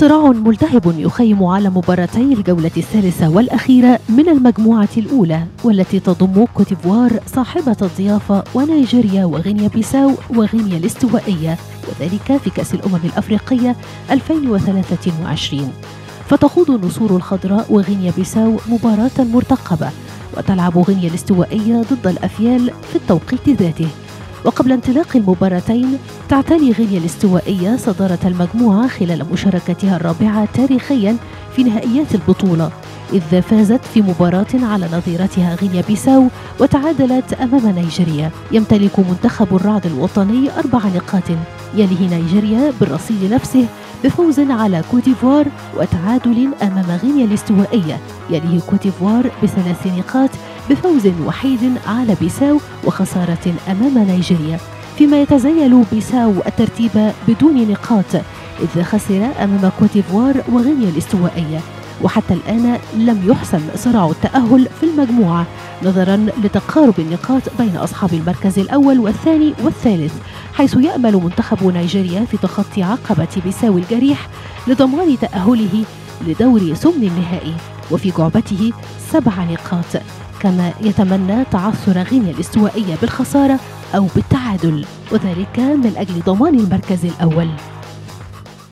صراع ملتهب يخيم على مباراتي الجولة الثالثة والأخيرة من المجموعة الأولى والتي تضم كوتيفوار صاحبة الضيافة ونيجيريا وغينيا بيساو وغينيا الاستوائية وذلك في كأس الأمم الأفريقية 2023 فتخوض النسور الخضراء وغينيا بيساو مباراة مرتقبة وتلعب غينيا الاستوائية ضد الأفيال في التوقيت ذاته. وقبل انطلاق المباراتين تعتلي غينيا الاستوائية صدارة المجموعة خلال مشاركتها الرابعة تاريخيا في نهائيات البطولة إذ فازت في مباراة على نظيرتها غينيا بيساو وتعادلت أمام نيجيريا. يمتلك منتخب الرعد الوطني أربع نقاط يليه نيجيريا بالرصيد نفسه بفوز على كوتيفوار وتعادل أمام غينيا الاستوائية. يليه كوتيفوار بثلاث نقاط بفوز وحيد على بيساو وخسارة أمام نيجيريا. فيما يتزيل بيساو الترتيب بدون نقاط إذ خسر أمام كوتيفوار وغينيا الاستوائية وحتى الآن لم يحسم صراع التأهل في المجموعة نظرا لتقارب النقاط بين أصحاب المركز الأول والثاني والثالث حيث يأمل منتخب نيجيريا في تخطي عقبة بيساو الجريح لضمان تأهله لدور ثمن النهائي. وفي جعبته سبع نقاط كما يتمنى تعثر غينيا الاستوائية بالخسارة أو بالتعادل وذلك من أجل ضمان المركز الأول.